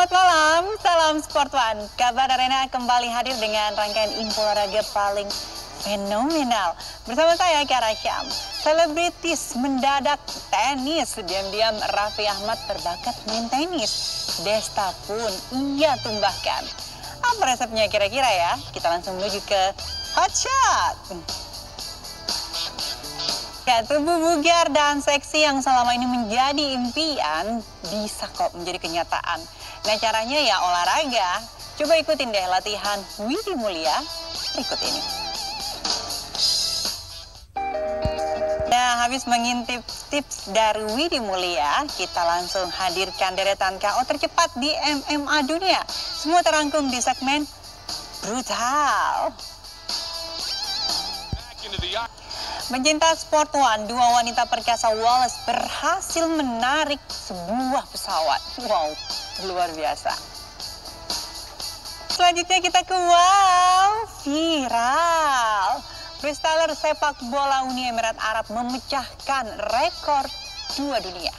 Selamat malam, salam Sport One. Kabar Arena kembali hadir dengan rangkaian info olahraga paling fenomenal. Bersama saya Kiara Syam. Selebritis mendadak tenis. Diam-diam Raffi Ahmad berbakat main tenis. Desta pun ia tumbahkan. Apa resepnya kira-kira ya? Kita langsung menuju ke Hot Shot. Tubuh bugar dan seksi yang selama ini menjadi impian bisa kok menjadi kenyataan. Nah caranya ya olahraga. Coba ikutin deh latihan Widi Mulia berikut ini. Nah, habis mengintip tips dari Widi Mulia, kita langsung hadirkan deretan KO tercepat di MMA dunia. Semua terangkum di segmen Brutal. Mencinta Sport One, dua wanita perkasa Wallace berhasil menarik sebuah pesawat. Wow, luar biasa. Selanjutnya kita ke wow, viral. Freestyler sepak bola Uni Emirat Arab memecahkan rekor dua dunia.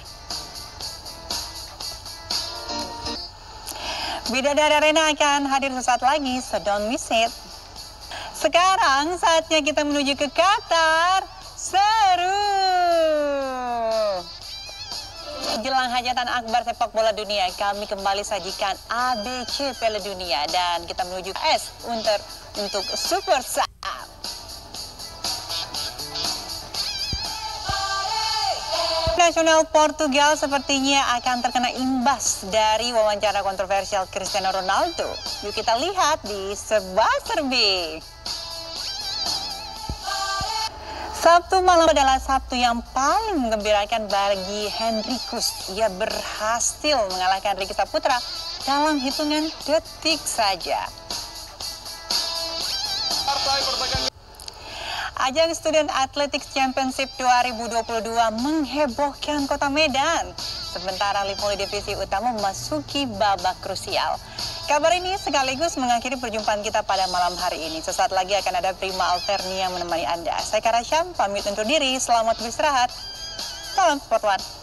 Bidadari Arena akan hadir sesaat lagi, so don't miss it. Sekarang saatnya kita menuju ke Qatar. Seru! Jelang hajatan akbar sepak bola dunia, kami kembali sajikan ABC Piala Dunia dan kita menuju S untuk untuk Super Sub. Nasional Portugal sepertinya akan terkena imbas dari wawancara kontroversial Cristiano Ronaldo. Yuk kita lihat di Serba Serbi. Sabtu malam adalah Sabtu yang paling menggembirakan bagi Henrikus. Ia berhasil mengalahkan Ricky Saputra dalam hitungan detik saja. Ajang Student Athletics Championship 2022 menghebohkan kota Medan. Sementara Lipoli Divisi Utama memasuki babak krusial. Kabar ini sekaligus mengakhiri perjumpaan kita pada malam hari ini. Sesaat lagi akan ada Prima Alterni yang menemani Anda. Saya Karasyam, pamit undur diri. Selamat beristirahat. Salam Sport.